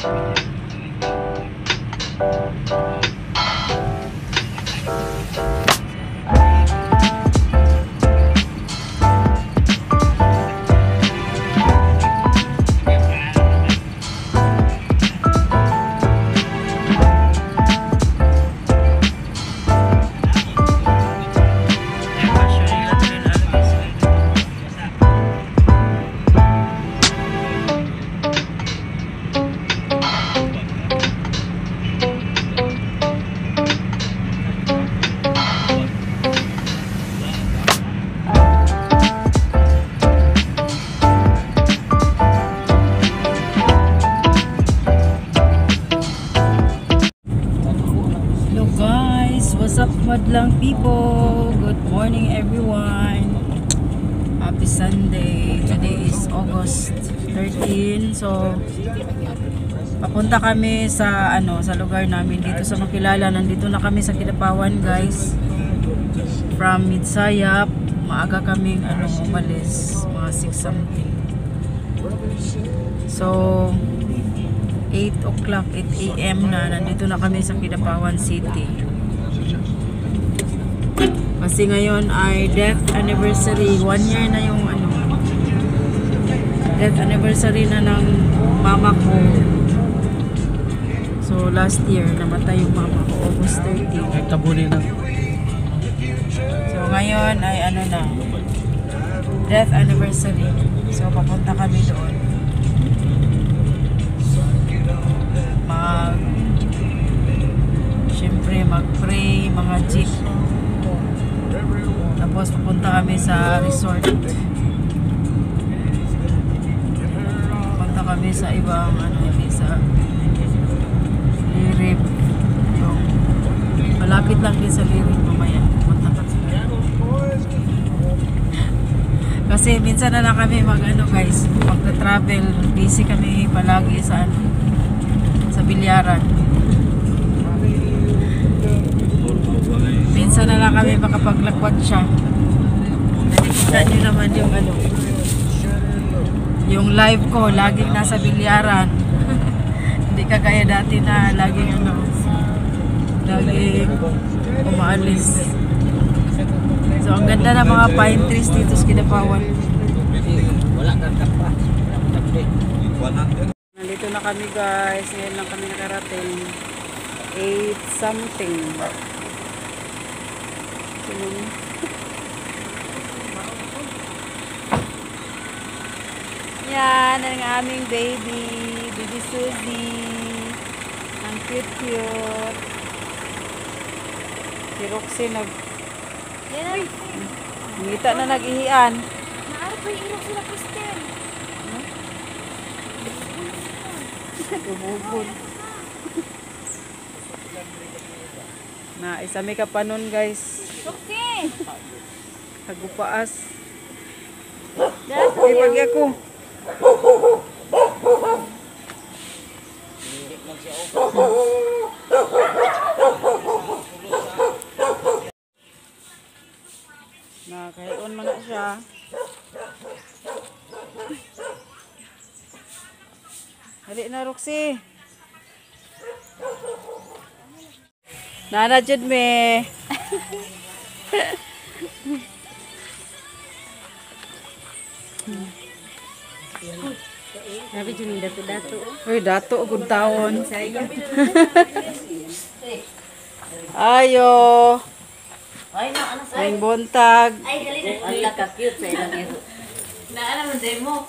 Thank you. August 13. So, papunta kami sa ano sa lugar namin dito sa Makilala. Nandito na kami sa Kidapawan, guys. From Midsayap, maaga kaming ano umalis, mga 6 something. So, 8 o'clock, 8 a.m. na, nandito na kami sa Kidapawan City. Kasi ngayon ay death anniversary. One year na yung death anniversary na ng mama ko. So, last year, namatay yung mama ko, August 13. Nagtabuli na. So, ngayon ay ano na, death anniversary. So, papunta kami doon. Mag, syempre, mag-pray, mga jeep. Tapos, papunta kami sa resort. Sa ibang, ano, hindi sa Lirip. Yung, malapit lang din sa Lirip mamaya. Pupunta kami. Kasi minsan na lang kami mag ano guys, magta-travel, busy kami palagi sa ano, sa bilyaran. Minsan na lang kami makapaglakwat siya. Nakikita niyo naman yung ano, yung live ko, laging nasa bilyaran. Hindi kagaya dati na laging ano, laging umaalis. So, ang ganda ng mga pine trees dito sa kapa. Nandito na kami guys. Ngayon lang kami nakarating. 8 something. Sino? Yan, ang aming baby. Baby Suzy. Ang cute-cute. Si Roxy nag... Yan. Ngita na nag-ihian. Naarap pa yung sila, Kristen. Bubul. na isa may kapanon guys. Okay. Hagupaas. Ay, pagi ako. Nakakayon man na siya. Hali na, Roxy. Nana jud me. Sabi dyan yung dato-dato. Uy, dato gud taon. Ayo. Ay, na, ano sa? May buntag. Ay, na. Ang laka-cute sa ilang ero. Na, ano mo?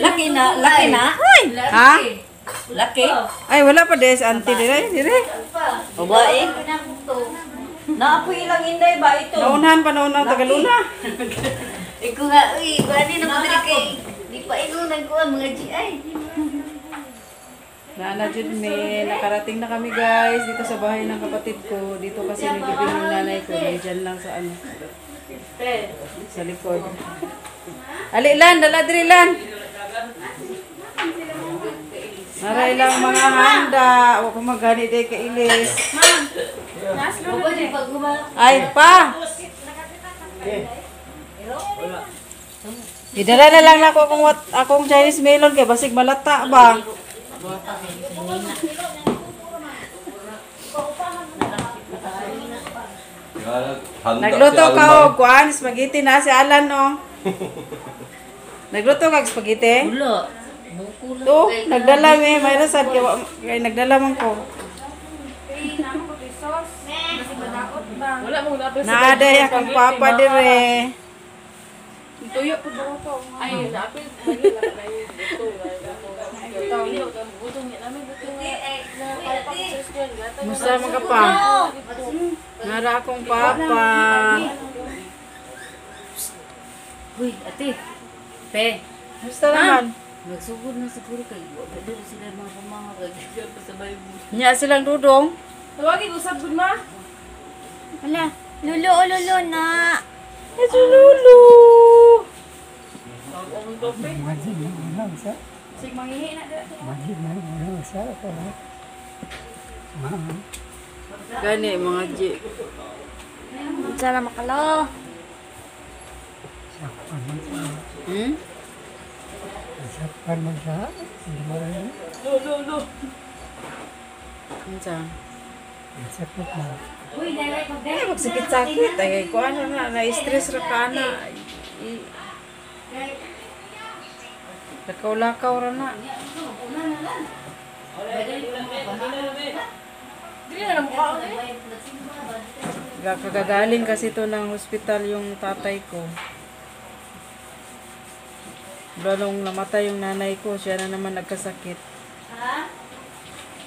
Laki na, laki na. Ha? Laki. Ay, wala pa des auntie dire, dire. Babae. Naapoy ilang inday ba ito? Naunahan pa naunahan tagaluna. Ikaw nga, uy, bali na mo diri kay. Di pa ikaw nagkuha mga GI. Nana jud me, nakarating na kami guys dito sa bahay ng kapatid ko. Dito kasi nagibing yung nanay ko, nandiyan lang sa ano, sa likod. Ali lan, dala diri lan. Naray lang mga handa. Wa ko magani day ka ilis. Ay, pa! Idala na lang ako akong, wat, akong Chinese melon kay basig malata ba? Nagluto ka og kuan, spaghetti na si Alan no. Nagluto ka spaghetti? Lang. To, nagdala mi, may rasad kay kay nagdala man ko. Naaday akong papa dire. Musta man ka pa? Nara akong papa. Uy, ate. Pe. Musta naman? Nagsugod na siguro kay Dili sila mga pamanga kay sa Bible. Nya silang dudong. Tawagin usab gud ma. Wala. Lulo o lulo na. Ito lulu. Manang sa Sig manghihi na dito. Magi man manang sa ko. Ma'am. Gani mga G. Sana makalo. Sa paman sa. Hmm? Sa paman sa. Hindi mo rin. Unsa? Sa po na. Uy, direct mo Ay, magsakit-sakit. Ay, ko ano na, na-stress ra ka na. I- Lakaw-lakaw ra na. Ga- Kagagaling kasi to ng hospital yung tatay ko. Lalong namatay yung nanay ko, siya na naman nagkasakit.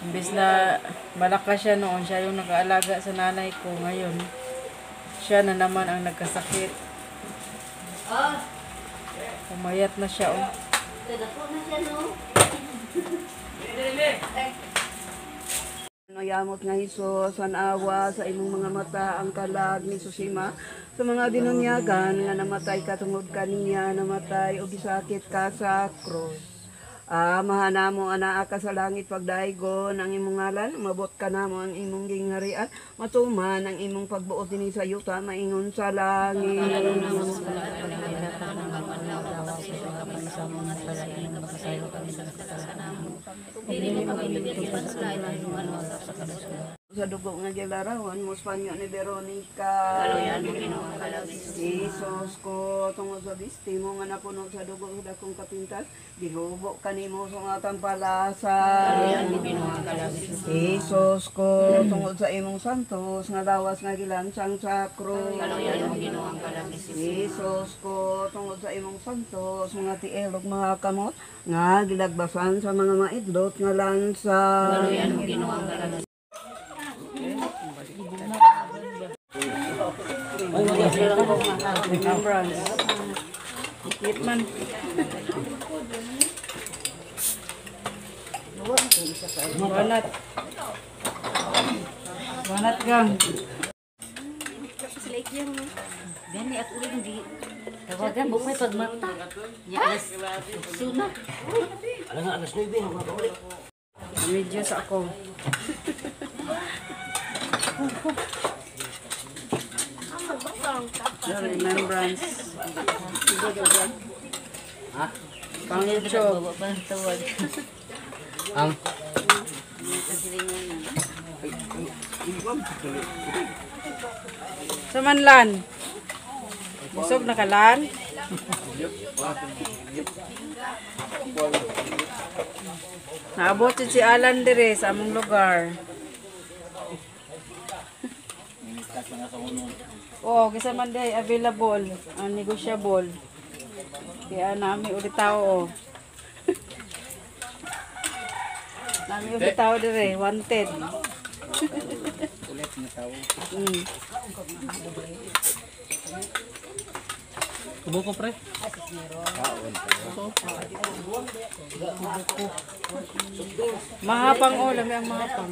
Imbis na malakas siya noon, siya yung nag-aalaga sa nanay ko. Ngayon, siya na naman ang nagkasakit. Umayat na siya. Oh. Nayamot nga Hesus, awa sa imong mga mata ang kalag ni Susima sa mga binunyagan nga namatay ka tungod kaniya namatay o gisakit ka sa krus. Ah, mahanamo anaa ka sa langit pagdaigon ang imong ngalan, mabot ka namo ang imong gingharian, matuman ang imong pagbuot dinhi sa yuta maingon sa langit. Sa dugo nga gilarawan mo Spanyo ni Veronica. Jesus ko tungod sa bistimo nga napuno sa dugo sa dakong kapintas, gihubo kanimo sa nga tampalasa. Jesus ko tungod sa imong santos nga lawas nga gilansang sa krus. Jesus ko tungod sa imong santos mga tielog mga kamot nga gilagbasan sa mga maidlot nga lansa. Remembrance. Hit man. Banat. Banat gang. Gani ako rin di. Tawagan mo may pagmata. Yes. Suna. Medyo sa ako. Remembrance. Pangucho. Tawag. Ang Samanlan. Busog na kalan. Naabot si Alan dire sa among lugar. Oo, kisa man day available, ang negotiable. Kaya nami ulit tao oh. nami ulit tao dire, wanted. mm. kubo ko pre. Mahapang oh, lami ang mahapang.